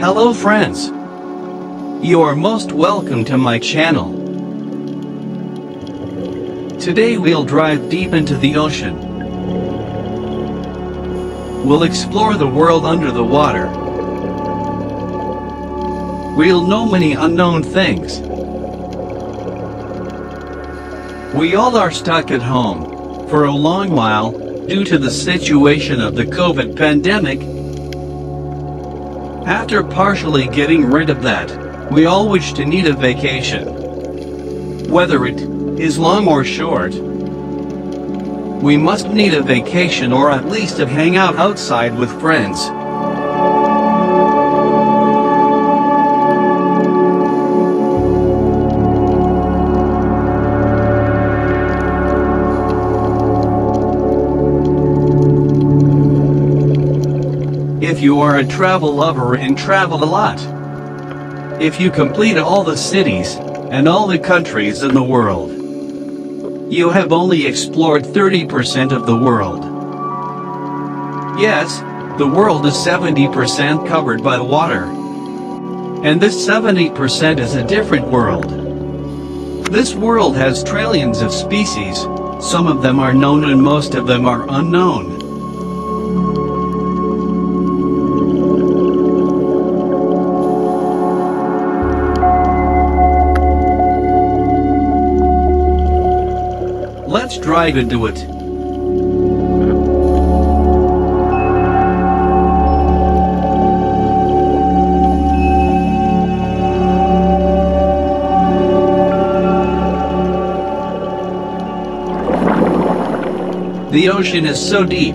Hello friends. You are most welcome to my channel. Today we'll drive deep into the ocean. We'll explore the world under the water. We'll know many unknown things. We all are stuck at home, for a long while, due to the situation of the COVID pandemic. After partially getting rid of that, we all wish to need a vacation. Whether it is long or short, we must need a vacation or at least to hang out outside with friends. You are a travel lover and travel a lot. If you complete all the cities and all the countries in the world. You have only explored 30% of the world. Yes, the world is 70% covered by water. And this 70% is a different world. This world has trillions of species, some of them are known and most of them are unknown. Let's drive into it. The ocean is so deep.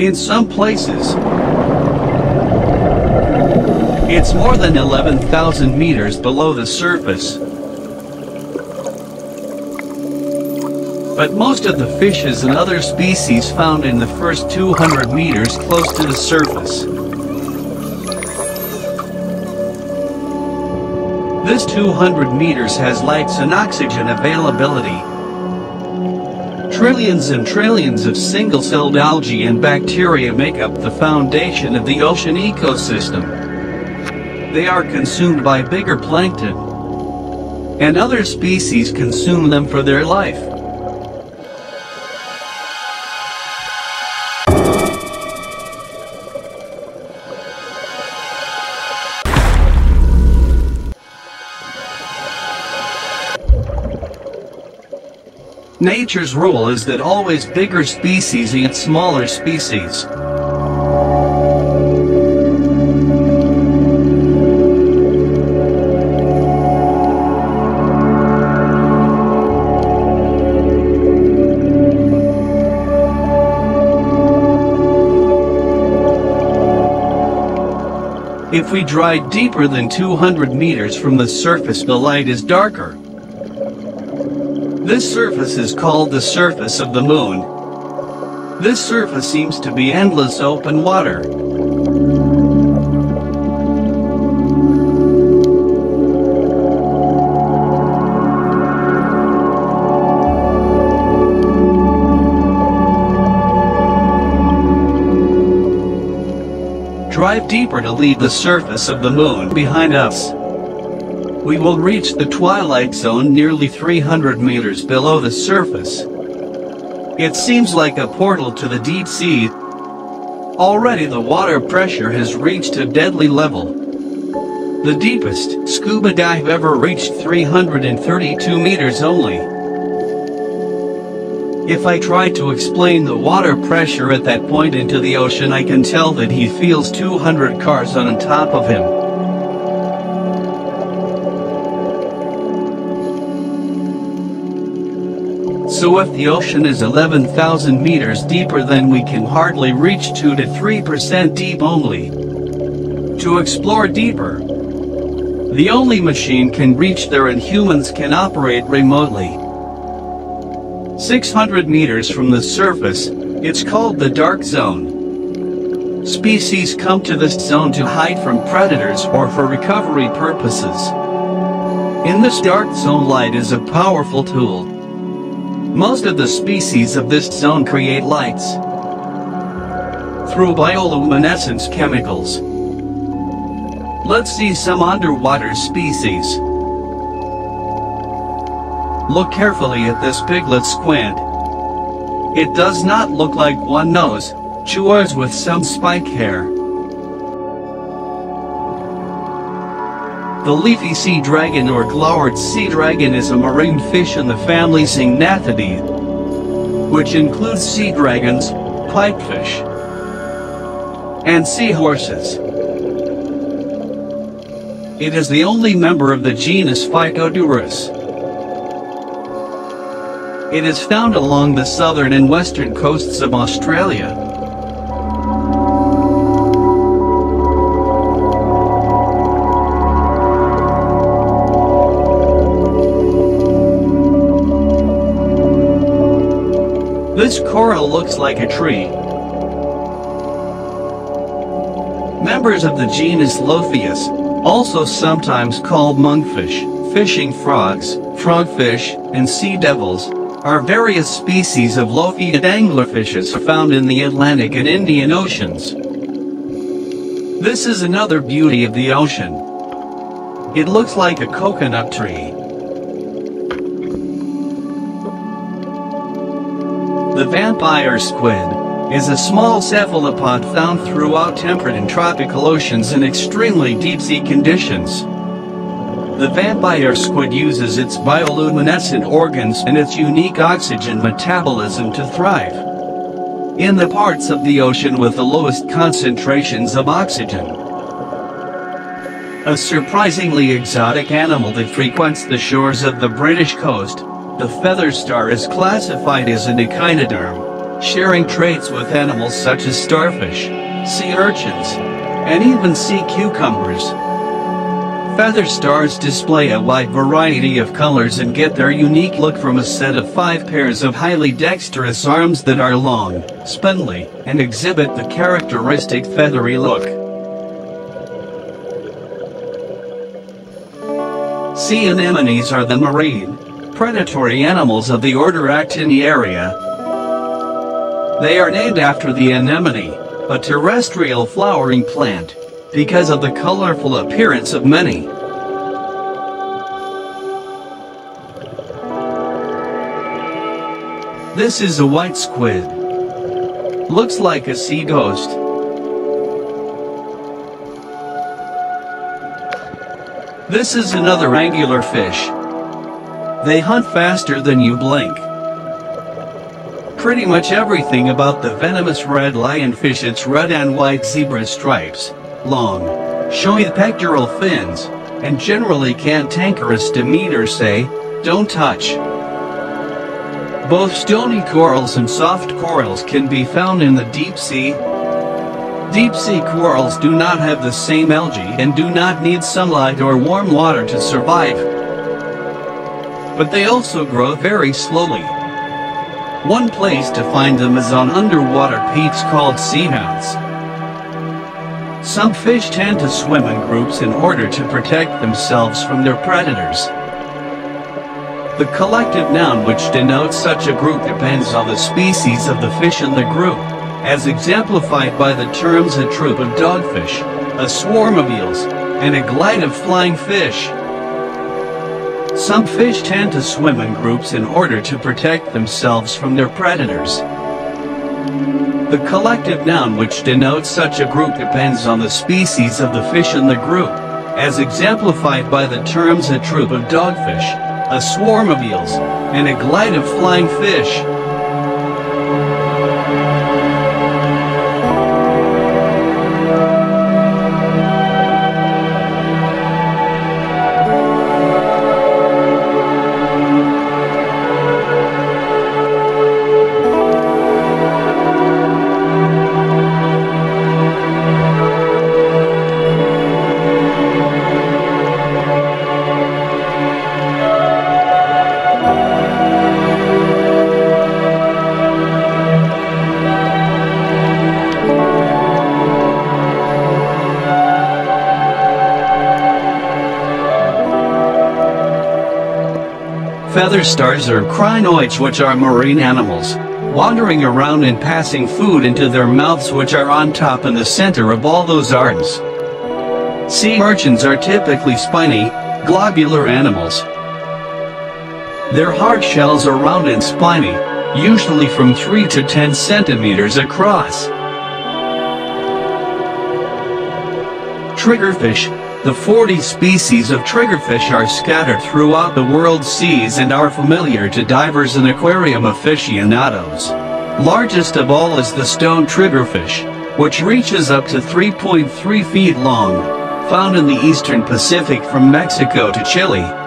In some places, it's more than 11,000 meters below the surface. But most of the fishes and other species found in the first 200 meters close to the surface. This 200 meters has lights and oxygen availability. Trillions and trillions of single-celled algae and bacteria make up the foundation of the ocean ecosystem. They are consumed by bigger plankton, and other species consume them for their life. Nature's rule is that always bigger species eat smaller species. If we drive deeper than 200 meters from the surface the light is darker. This surface is called the surface of the moon. This surface seems to be endless open water. Drive deeper to leave the surface of the moon behind us. We will reach the twilight zone nearly 300 meters below the surface. It seems like a portal to the deep sea. Already the water pressure has reached a deadly level. The deepest scuba dive ever reached 332 meters only. If I try to explain the water pressure at that point into the ocean I can tell that he feels 200 cars on top of him. So if the ocean is 11,000 meters deeper then we can hardly reach 2 to 3% deep only. To explore deeper, the only machine can reach there and humans can operate remotely. 600 meters from the surface, it's called the dark zone. Species come to this zone to hide from predators or for recovery purposes. In this dark zone light is a powerful tool. Most of the species of this zone create lights. through bioluminescence chemicals. Let's see some underwater species. Look carefully at this piglet squid. It does not look like one nose, chewers with some spike hair. The leafy sea dragon or Glauert's sea dragon is a marine fish in the family Syngnathidae, which includes sea dragons, pipefish, and seahorses. It is the only member of the genus Phycodurus. It is found along the southern and western coasts of Australia. This coral looks like a tree. Members of the genus Lophius, also sometimes called monkfish, fishing frogs, frogfish, and sea devils, are various species of lophiid anglerfishes found in the Atlantic and Indian Oceans. This is another beauty of the ocean. It looks like a coconut tree. The vampire squid is a small cephalopod found throughout temperate and tropical oceans in extremely deep sea conditions. The vampire squid uses its bioluminescent organs and its unique oxygen metabolism to thrive. In the parts of the ocean with the lowest concentrations of oxygen. A surprisingly exotic animal that frequents the shores of the British coast, the feather star is classified as an echinoderm, sharing traits with animals such as starfish, sea urchins, and even sea cucumbers. Feather stars display a wide variety of colors and get their unique look from a set of five pairs of highly dexterous arms that are long, spindly, and exhibit the characteristic feathery look. Sea anemones are the marine, predatory animals of the order Actiniaria. They are named after the anemone, a terrestrial flowering plant because of the colorful appearance of many. This is a white squid. Looks like a sea ghost. This is another angler fish. They hunt faster than you blink. Pretty much everything about the venomous red lionfish its red and white zebra stripes long, showing pectoral fins, and generally cantankerous demeanor say, don't touch. Both stony corals and soft corals can be found in the deep sea. Deep sea corals do not have the same algae and do not need sunlight or warm water to survive. But they also grow very slowly. One place to find them is on underwater peaks called seamounts. Some fish tend to swim in groups in order to protect themselves from their predators. The collective noun which denotes such a group depends on the species of the fish in the group, as exemplified by the terms a troop of dogfish, a swarm of eels, and a glide of flying fish. Some fish tend to swim in groups in order to protect themselves from their predators. The collective noun which denotes such a group depends on the species of the fish in the group, as exemplified by the terms a troop of dogfish, a swarm of eels, and a glide of flying fish. Feather stars are crinoids which are marine animals, wandering around and passing food into their mouths which are on top and the center of all those arms. Sea urchins are typically spiny, globular animals. Their hard shells are round and spiny, usually from 3 to 10 centimeters across. Triggerfish, the 40 species of triggerfish are scattered throughout the world's seas and are familiar to divers and aquarium aficionados. Largest of all is the stone triggerfish, which reaches up to 3.3 feet long, found in the eastern Pacific from Mexico to Chile.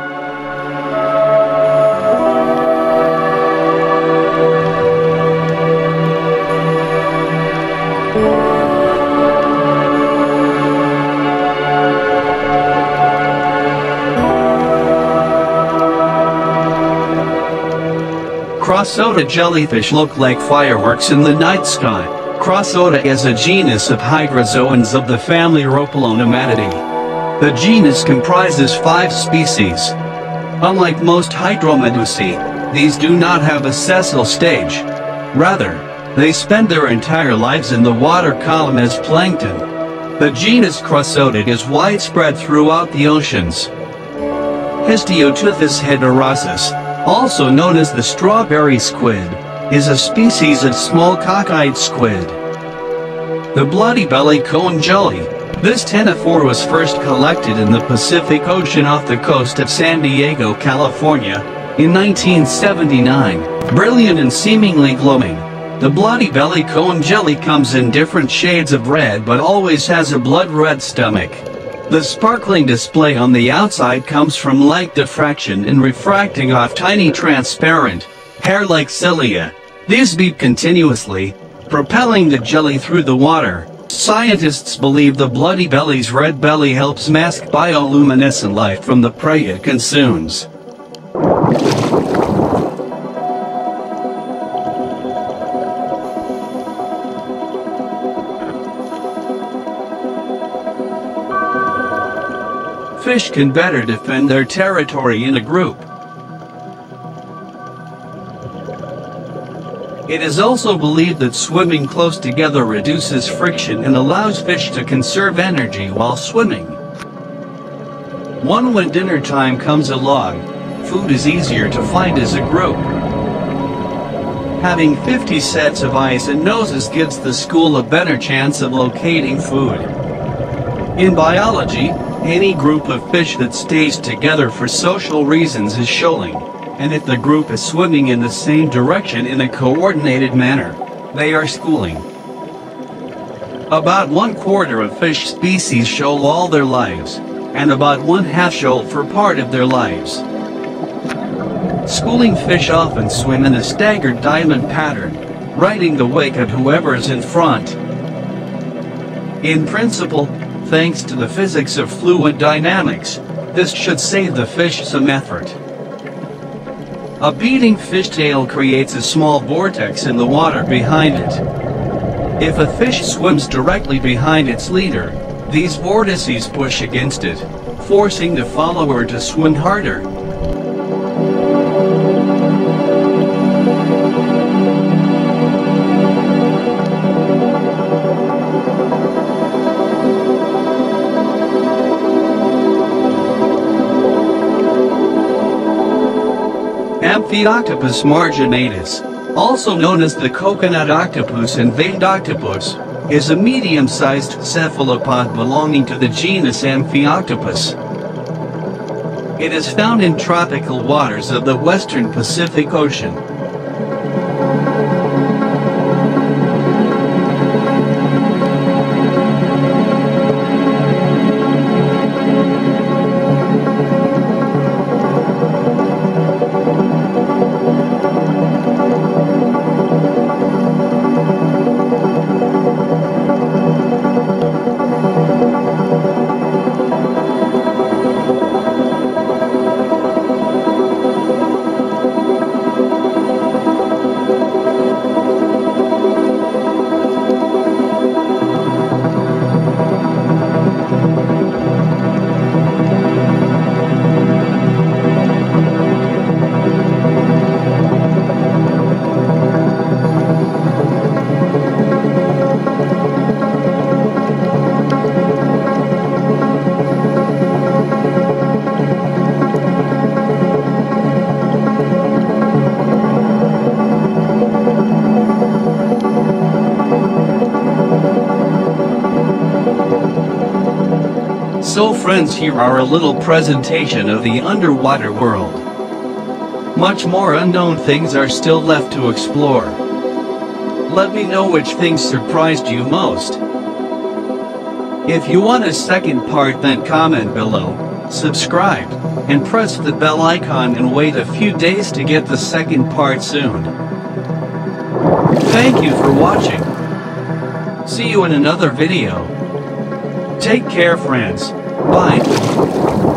Crossota jellyfish look like fireworks in the night sky. Crossota is a genus of hydrozoans of the family Rhopalonematidae. The genus comprises five species. Unlike most hydromedusae, these do not have a sessile stage. Rather, they spend their entire lives in the water column as plankton. The genus Crossota is widespread throughout the oceans. Histioteuthis heteropsis, also known as the strawberry squid, is a species of small cockeyed squid. The bloody belly cone jelly. This ctenophore was first collected in the Pacific Ocean off the coast of San Diego, California, in 1979. Brilliant and seemingly glowing, the bloody belly cone jelly comes in different shades of red but always has a blood red stomach. The sparkling display on the outside comes from light diffraction and refracting off tiny transparent, hair-like cilia. These beat continuously, propelling the jelly through the water. Scientists believe the bloody belly's red belly helps mask bioluminescent light from the prey it consumes. Fish can better defend their territory in a group. It is also believed that swimming close together reduces friction and allows fish to conserve energy while swimming. One when dinner time comes along, food is easier to find as a group. Having 50 sets of eyes and noses gives the school a better chance of locating food. In biology, any group of fish that stays together for social reasons is shoaling, and if the group is swimming in the same direction in a coordinated manner, they are schooling. About one quarter of fish species shoal all their lives, and about one half shoal for part of their lives. Schooling fish often swim in a staggered diamond pattern, riding the wake of whoever is in front. In principle, Thanks to the physics of fluid dynamics, this should save the fish some effort. A beating fishtail creates a small vortex in the water behind it. If a fish swims directly behind its leader, these vortices push against it, forcing the follower to swim harder. Amphioctopus marginatus, also known as the coconut octopus and veined octopus, is a medium-sized cephalopod belonging to the genus Amphioctopus. It is found in tropical waters of the western Pacific Ocean. Friends here are a little presentation of the underwater world. Much more unknown things are still left to explore. Let me know which things surprised you most. If you want a second part then comment below, subscribe, and press the bell icon and wait a few days to get the second part soon. Thank you for watching. See you in another video. Take care friends. Bye.